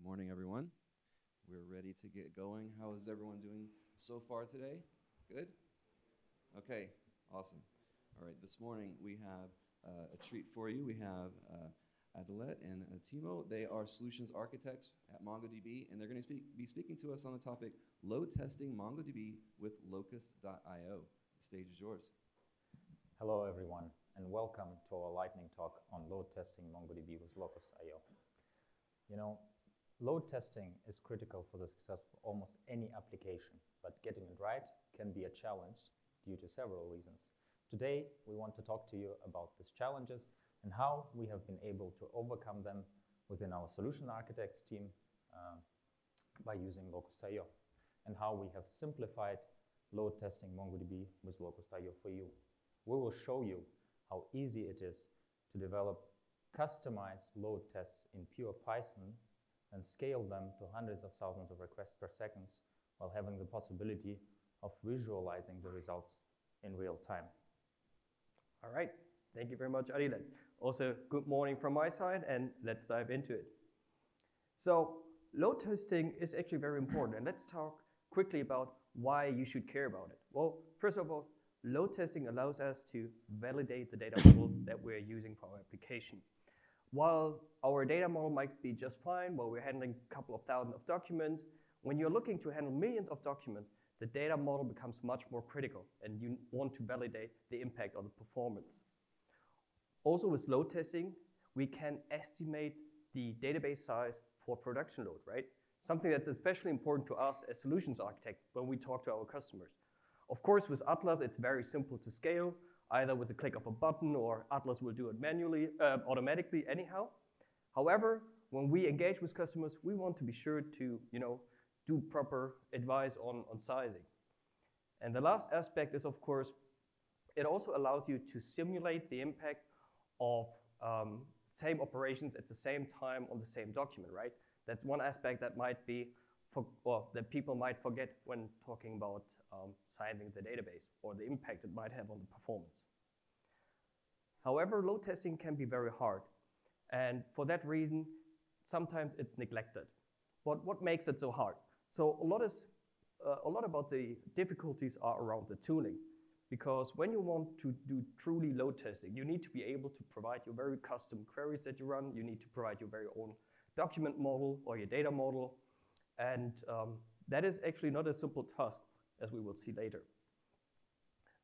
Good morning, everyone. We're ready to get going. How is everyone doing so far today? Good? Okay, awesome. All right, this morning we have uh, a treat for you. We have uh, Adilet and uh, Timo. They are solutions architects at MongoDB, and they're going to speak, be speaking to us on the topic load testing MongoDB with locust.io. The stage is yours. Hello, everyone, and welcome to our lightning talk on load testing MongoDB with Locust.io. You know, load testing is critical for the success of almost any application, but getting it right can be a challenge due to several reasons. Today, we want to talk to you about these challenges and how we have been able to overcome them within our solution architects team uh, by using Locust.io, and how we have simplified load testing MongoDB with Locust.io for you. We will show you how easy it is to develop customized load tests in pure Python and scale them to hundreds of thousands of requests per second while having the possibility of visualizing the results in real time. All right, thank you very much, Adilet. Also, good morning from my side, and let's dive into it. So, load testing is actually very important, and let's talk quickly about why you should care about it. Well, first of all, load testing allows us to validate the data model that we're using for our application. While our data model might be just fine, while we're handling a couple of thousand of documents, when you're looking to handle millions of documents, the data model becomes much more critical and you want to validate the impact on the performance. Also with load testing, we can estimate the database size for production load, right? Something that's especially important to us as solutions architect when we talk to our customers. Of course, with Atlas, it's very simple to scale, either with a click of a button or Atlas will do it manually, uh, automatically anyhow. However, when we engage with customers, we want to be sure to, you know, do proper advice on, on sizing. And the last aspect is, of course, it also allows you to simulate the impact of um, same operations at the same time on the same document, right? That's one aspect that might be, for, well, that people might forget when talking about um, sizing the database or the impact it might have on the performance. However, load testing can be very hard. And for that reason, sometimes it's neglected. But what makes it so hard? So a lot, is, uh, a lot about the difficulties are around the tooling. Because when you want to do truly load testing, you need to be able to provide your very custom queries that you run. You need to provide your very own document model or your data model. And um, that is actually not a simple task, as we will see later.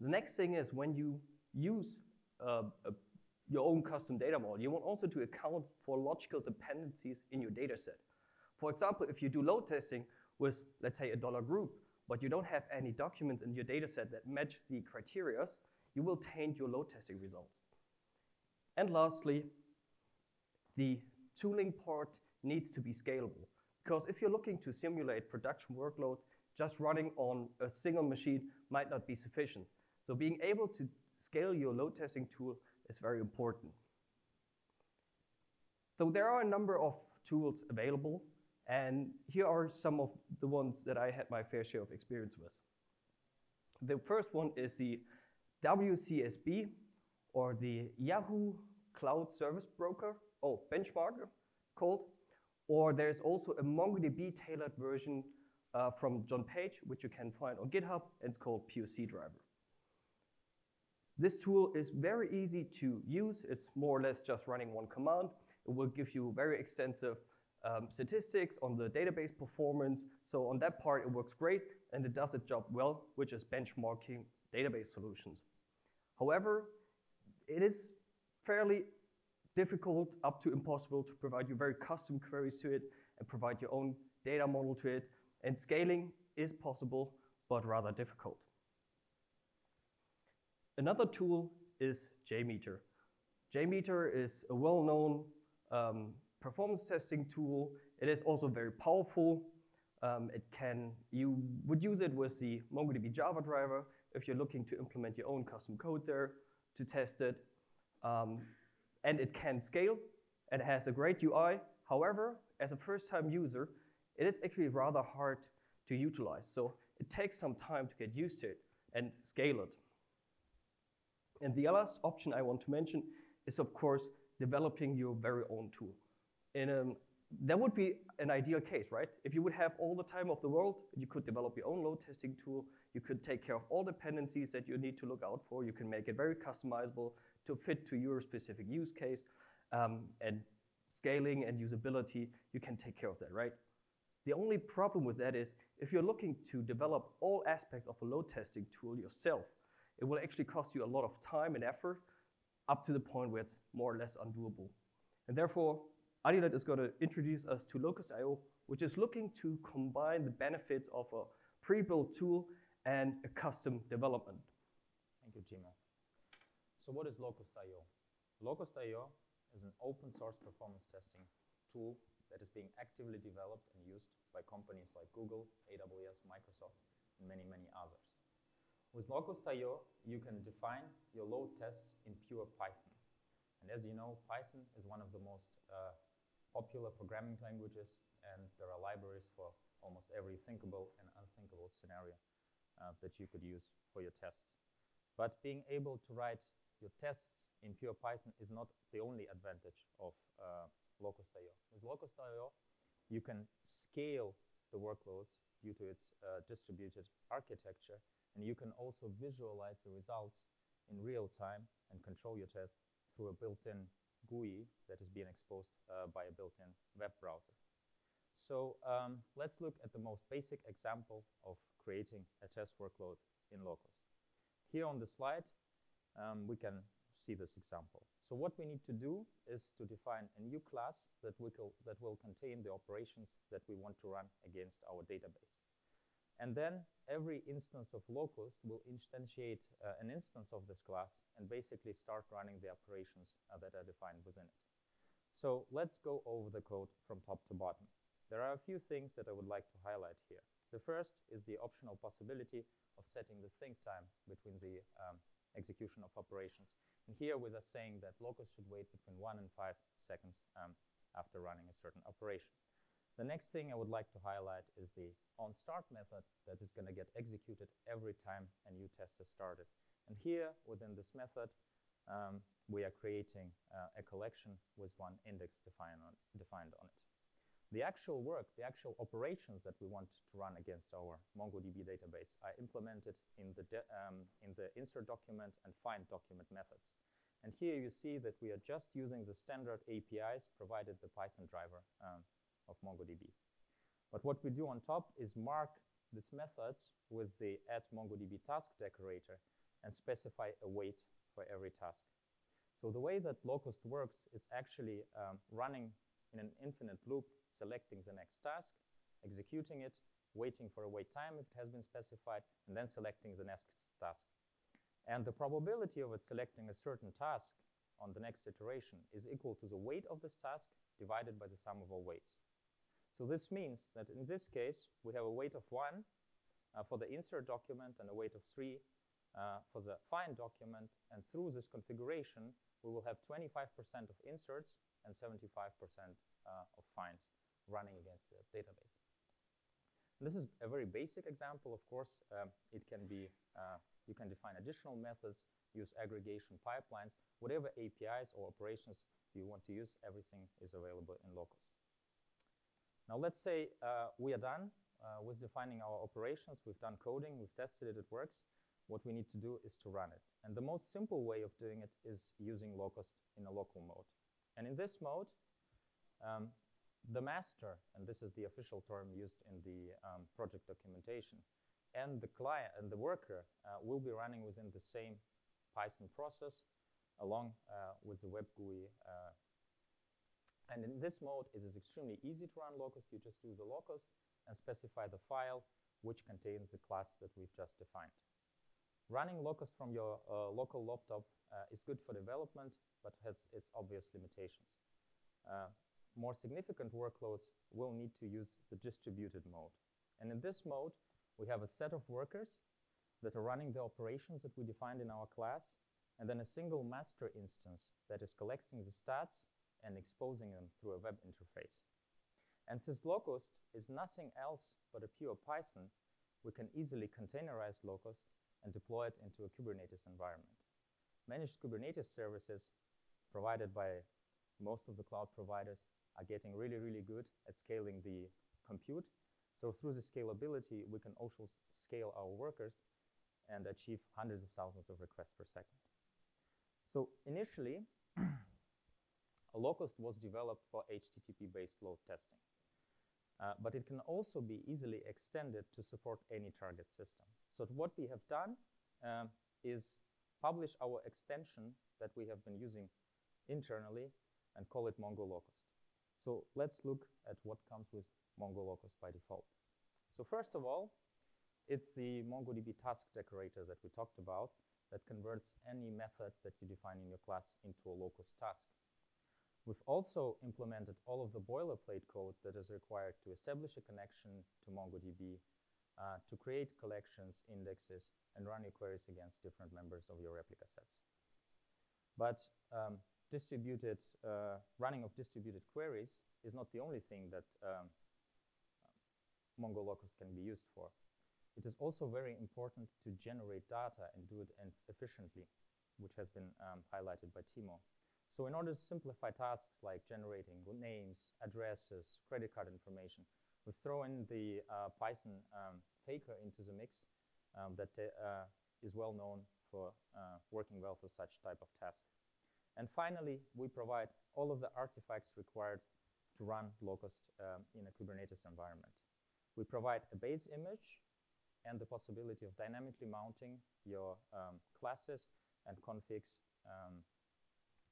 The next thing is when you use uh, a, your own custom data model, you want also to account for logical dependencies in your data set. For example, if you do load testing with, let's say, a dollar group, but you don't have any documents in your data set that match the criteria, you will taint your load testing results. And lastly, the tooling part needs to be scalable. Because if you're looking to simulate production workload, just running on a single machine might not be sufficient. So being able to scale your load testing tool is very important. So there are a number of tools available, and here are some of the ones that I had my fair share of experience with. The first one is the YCSB, or the Yahoo Cloud Service Broker, oh, benchmark called, or there's also a MongoDB tailored version uh, from John Page, which you can find on GitHub, and it's called POC Driver. This tool is very easy to use. It's more or less just running one command. It will give you very extensive um, statistics on the database performance. So on that part, it works great, and it does its job well, which is benchmarking database solutions. However, it is fairly difficult up to impossible to provide your very custom queries to it and provide your own data model to it. And scaling is possible, but rather difficult. Another tool is JMeter. JMeter is a well-known um, performance testing tool. It is also very powerful. Um, it can, you would use it with the MongoDB Java driver if you're looking to implement your own custom code there to test it. Um, and it can scale. It has a great UI. However, as a first-time user, it is actually rather hard to utilize. So it takes some time to get used to it and scale it. And the last option I want to mention is, of course, developing your very own tool. And an that would be an ideal case, right? If you would have all the time of the world, you could develop your own load testing tool. You could take care of all dependencies that you need to look out for. You can make it very customizable to fit to your specific use case. Um, and scaling and usability, you can take care of that, right? The only problem with that is if you're looking to develop all aspects of a load testing tool yourself, it will actually cost you a lot of time and effort up to the point where it's more or less undoable. And therefore, Adilet is going to introduce us to Locust.io, which is looking to combine the benefits of a pre-built tool and a custom development. Thank you, Timo. So what is Locust.io? Locust.io is an open source performance testing tool that is being actively developed and used by companies like Google, AWS, Microsoft, and many, many others. With Locust.io, you can define your load tests in pure Python. And as you know, Python is one of the most uh, popular programming languages, and there are libraries for almost every thinkable and unthinkable scenario uh, that you could use for your tests. But being able to write your tests in pure Python is not the only advantage of uh, Locust.io. With Locust.io, you can scale the workloads due to its uh, distributed architecture, and you can also visualize the results in real time and control your test through a built-in GUI that is being exposed uh, by a built-in web browser. So um, let's look at the most basic example of creating a test workload in Locust. Here on the slide, um, we can see this example. So what we need to do is to define a new class that, that will contain the operations that we want to run against our database. And then every instance of Locust will instantiate uh, an instance of this class and basically start running the operations uh, that are defined within it. So let's go over the code from top to bottom. There are a few things that I would like to highlight here. The first is the optional possibility of setting the think time between the um, execution of operations. And here with us saying that Locust should wait between one and five seconds um, after running a certain operation. The next thing I would like to highlight is the onStart method that is going to get executed every time a new test is started. And here, within this method, um, we are creating uh, a collection with one index defined on, defined on it. The actual work, the actual operations that we want to run against our MongoDB database are implemented in the, um, in the insert document and find document methods. And here you see that we are just using the standard APIs provided the Python driver um, of MongoDB. But what we do on top is mark these methods with the add MongoDB task decorator and specify a weight for every task. So the way that Locust works is actually um, running in an infinite loop, selecting the next task, executing it, waiting for a wait time if it has been specified, and then selecting the next task. And the probability of it selecting a certain task on the next iteration is equal to the weight of this task divided by the sum of all weights. So this means that in this case, we have a weight of 1 uh, for the insert document and a weight of 3 uh, for the find document. And through this configuration, we will have 25% of inserts and 75% uh, of finds running against the database. And this is a very basic example. Of course, um, it can be, uh, you can define additional methods, use aggregation pipelines, whatever APIs or operations you want to use, everything is available in Locust. Now let's say uh, we are done uh, with defining our operations, we've done coding, we've tested it, it works. What we need to do is to run it. And the most simple way of doing it is using Locust in a local mode. And in this mode, um, the master, and this is the official term used in the um, project documentation, and the client and the worker uh, will be running within the same Python process along uh, with the web GUI uh, and in this mode, it is extremely easy to run Locust. You just do the Locust and specify the file which contains the class that we've just defined. Running Locust from your uh, local laptop uh, is good for development, but has its obvious limitations. Uh, more significant workloads will need to use the distributed mode. And in this mode, we have a set of workers that are running the operations that we defined in our class, and then a single master instance that is collecting the stats and exposing them through a web interface. And since Locust is nothing else but a pure Python, we can easily containerize Locust and deploy it into a Kubernetes environment. Managed Kubernetes services provided by most of the cloud providers are getting really, really good at scaling the compute. So through the scalability, we can also scale our workers and achieve hundreds of thousands of requests per second. So initially, Locust was developed for HTTP-based load testing. Uh, but it can also be easily extended to support any target system. So what we have done um, is publish our extension that we have been using internally and call it Mongo Locust. So let's look at what comes with Mongo Locust by default. So first of all, it's the MongoDB task decorator that we talked about that converts any method that you define in your class into a locust task. We've also implemented all of the boilerplate code that is required to establish a connection to MongoDB, uh, to create collections, indexes, and run your queries against different members of your replica sets. But um, distributed uh, running of distributed queries is not the only thing that um, Mongo can be used for. It is also very important to generate data and do it efficiently, which has been um, highlighted by Timo. So in order to simplify tasks like generating names, addresses, credit card information, we throw in the uh, Python um, faker into the mix um, that uh, is well known for uh, working well for such type of task. And finally, we provide all of the artifacts required to run Locust um, in a Kubernetes environment. We provide a base image and the possibility of dynamically mounting your um, classes and configs um,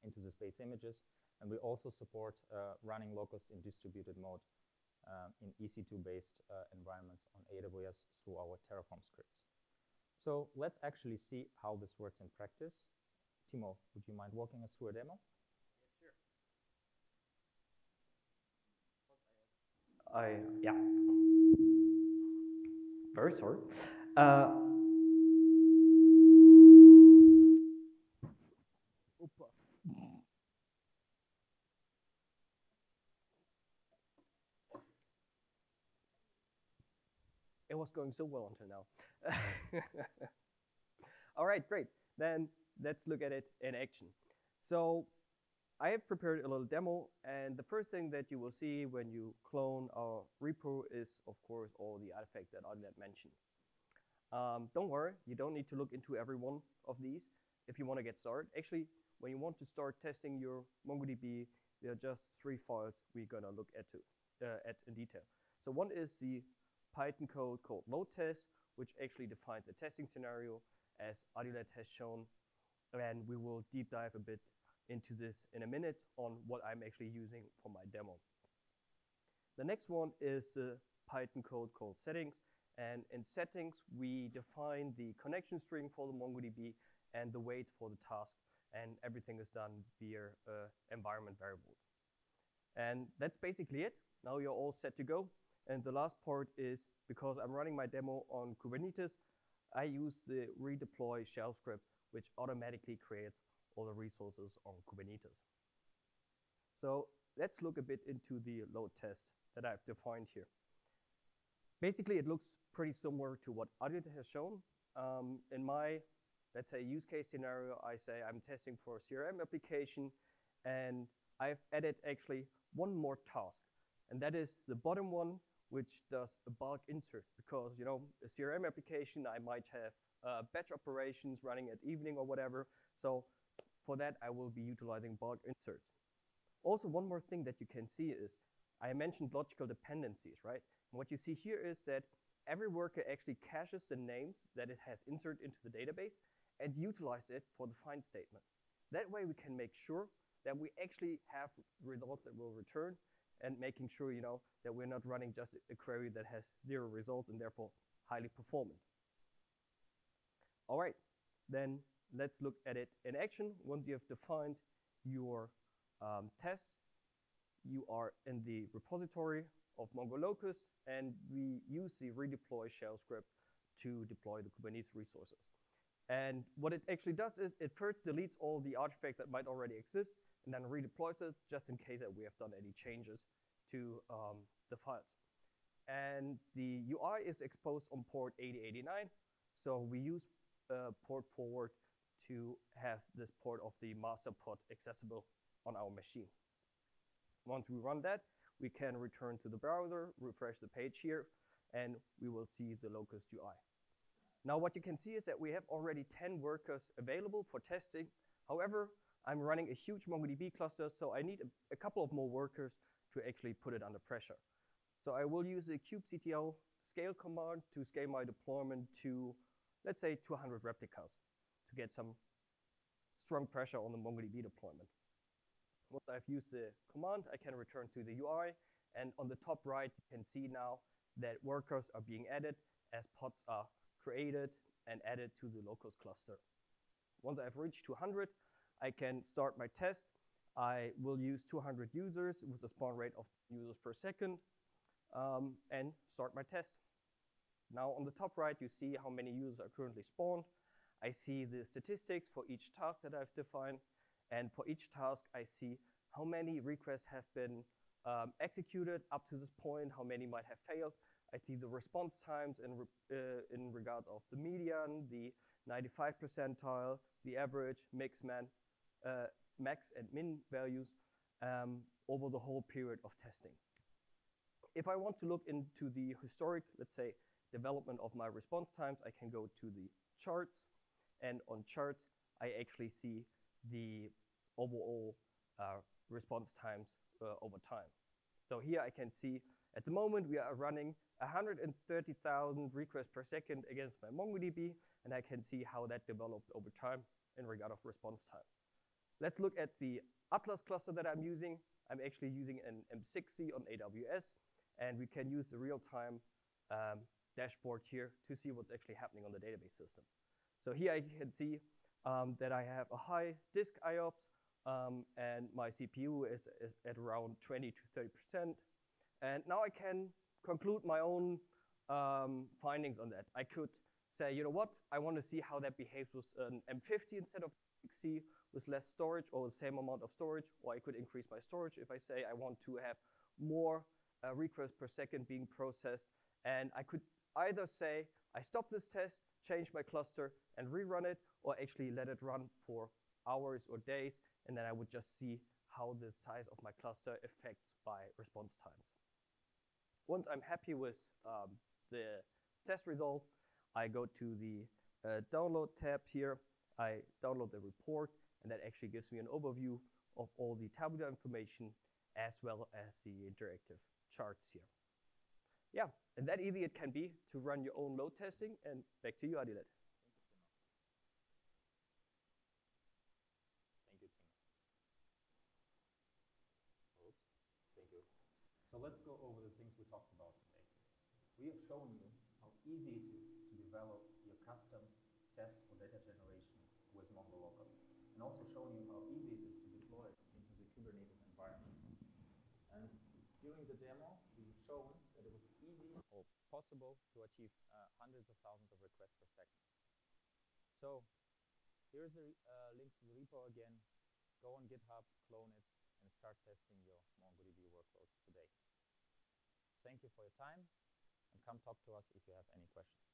into the space images. And we also support uh, running Locust in distributed mode uh, in EC2-based uh, environments on AWS through our Terraform scripts. So let's actually see how this works in practice. Timo, would you mind walking us through a demo? Sure. I, yeah. Very sorry. Uh, it was going so well until now. All right, great. Then let's look at it in action. So I have prepared a little demo, and the first thing that you will see when you clone our repo is, of course, all the artifacts that Adilet mentioned. Um, don't worry, you don't need to look into every one of these if you want to get started. Actually, when you want to start testing your MongoDB, there are just three files we're going to look at, to, uh, at in detail. So one is the Python code called load test, which actually defines a testing scenario as Adilet has shown. And we will deep dive a bit into this in a minute on what I'm actually using for my demo. The next one is the Python code called settings. And in settings, we define the connection string for the MongoDB and the weights for the task. And everything is done via uh, environment variables. And that's basically it. Now you're all set to go. And the last part is because I'm running my demo on Kubernetes, I use the redeploy shell script, which automatically creates all the resources on Kubernetes. So let's look a bit into the load test that I've defined here. Basically, it looks pretty similar to what Adilet has shown. Um, in my, let's say, use case scenario, I say I'm testing for a CRM application, and I've added actually one more task, and that is the bottom one which does a bulk insert because, you know, a CRM application, I might have uh, batch operations running at evening or whatever. So for that, I will be utilizing bulk inserts. Also, one more thing that you can see is I mentioned logical dependencies, right? And what you see here is that every worker actually caches the names that it has inserted into the database and utilize it for the find statement. That way we can make sure that we actually have results that will return and making sure you know that we're not running just a query that has zero result and therefore highly performant. All right, then let's look at it in action. Once you have defined your um, test, you are in the repository of MongoLocust, and we use the redeploy shell script to deploy the Kubernetes resources. And what it actually does is it first deletes all the artifacts that might already exist, and then redeploys it just in case that we have done any changes to um, the files. And the UI is exposed on port 8089. So we use uh, port forward to have this port of the master pod accessible on our machine. Once we run that, we can return to the browser, refresh the page here, and we will see the Locust UI. Now what you can see is that we have already 10 workers available for testing. However, I'm running a huge MongoDB cluster, so I need a, a couple of more workers to actually put it under pressure. So I will use the kubectl scale command to scale my deployment to, let's say, 200 replicas to get some strong pressure on the MongoDB deployment. Once I've used the command, I can return to the UI, and on the top right, you can see now that workers are being added as pods are created and added to the Locust cluster. Once I've reached 200, I can start my test. I will use 200 users with a spawn rate of users per second um, and start my test. Now on the top right, you see how many users are currently spawned. I see the statistics for each task that I've defined. And for each task, I see how many requests have been um, executed up to this point, how many might have failed. I see the response times in, re uh, in regard of the median, the 95 percentile, the average, mix, man, uh, max and min values um, over the whole period of testing. If I want to look into the historic, let's say, development of my response times, I can go to the charts. And on charts, I actually see the overall uh, response times uh, over time. So here I can see at the moment we are running 130,000 requests per second against my MongoDB, and I can see how that developed over time in regard of response time. Let's look at the Atlas cluster that I'm using. I'm actually using an M60 on AWS, and we can use the real-time um, dashboard here to see what's actually happening on the database system. So here I can see um, that I have a high disk IOPS, um, and my CPU is, is, at around 20 to 30 percent. And now I can conclude my own um, findings on that. I could say, you know what, I want to see how that behaves with an M50 instead of 60 with less storage or the same amount of storage, or I could increase my storage if I say I want to have more uh, requests per second being processed. And I could either say, I stop this test, change my cluster, and rerun it, or actually let it run for hours or days, and then I would just see how the size of my cluster affects by response times. Once I'm happy with um, the test result, I go to the uh, download tab here. I download the report, and that actually gives me an overview of all the tabular information as well as the interactive charts here. Yeah, and that easy it can be to run your own load testing. And back to you, Adilet. Thank you. So let's go over the things we talked about today. We have shown you how easy it is to develop your custom test or data generation with Mongo Locust, and also shown you how easy it is to deploy it into the Kubernetes environment. And during the demo, we've shown that it was easy or possible to achieve uh, hundreds of thousands of requests per second. So here's a uh, link to the repo again. Go on GitHub, clone it, and start testing your MongoDB workloads today. Thank you for your time, come talk to us if you have any questions.